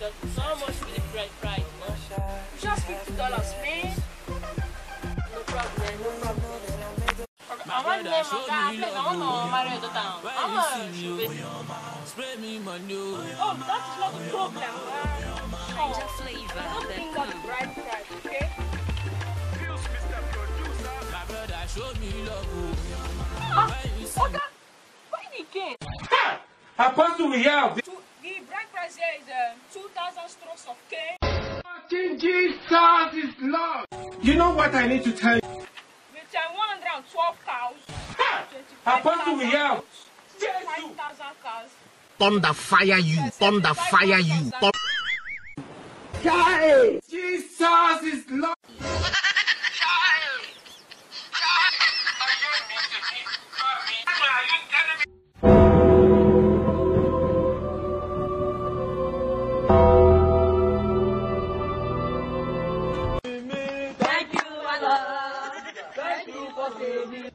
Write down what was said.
Just so much for the bride price, man. Just fifty dollars, man. No problem, no problem. I want to name my guy, please. I want to marry the town. I'm a shoot Spray me money. Oh, that is not the problem. Change Uh, flavor. don't think of the bride price, okay? My brother show me love. Ah, Oga, why the again? Apostle, we have Two, the bride price here is uh, Jesus is Lord. You know what I need to tell you? with uh, 112 cows. Apostle, we have 5,000 cows. thunder fire you, thunder fire you. Thun- Jesus is Lord. Thank you, Allah. Thank you for saving